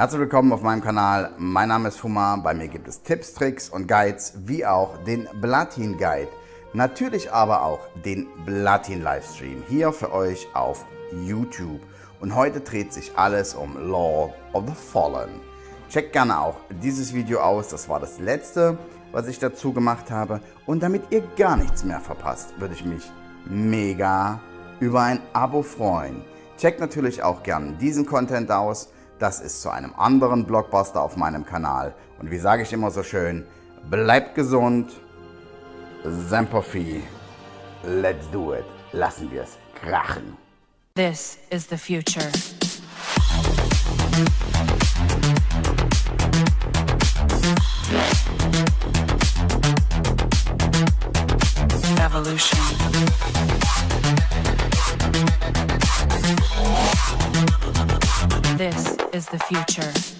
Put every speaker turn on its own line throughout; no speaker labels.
Herzlich willkommen auf meinem Kanal. Mein Name ist Fuma. Bei mir gibt es Tipps, Tricks und Guides, wie auch den Blatin Guide. Natürlich aber auch den Blatin Livestream hier für euch auf YouTube. Und heute dreht sich alles um Law of the Fallen. Checkt gerne auch dieses Video aus. Das war das letzte, was ich dazu gemacht habe. Und damit ihr gar nichts mehr verpasst, würde ich mich mega über ein Abo freuen. Checkt natürlich auch gerne diesen Content aus. Das ist zu einem anderen Blockbuster auf meinem Kanal. Und wie sage ich immer so schön, bleibt gesund, Semperfi, let's do it. Lassen wir es krachen.
This is the future. The future.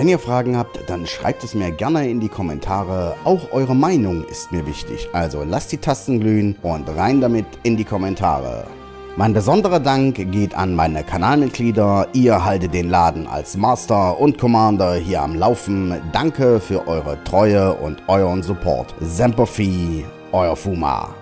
Wenn ihr Fragen habt, dann schreibt es mir gerne in die Kommentare. Auch eure Meinung ist mir wichtig. Also lasst die Tasten glühen und rein damit in die Kommentare. Mein besonderer Dank geht an meine Kanalmitglieder. Ihr haltet den Laden als Master und Commander hier am Laufen. Danke für eure Treue und euren Support. Semper euer Fuma.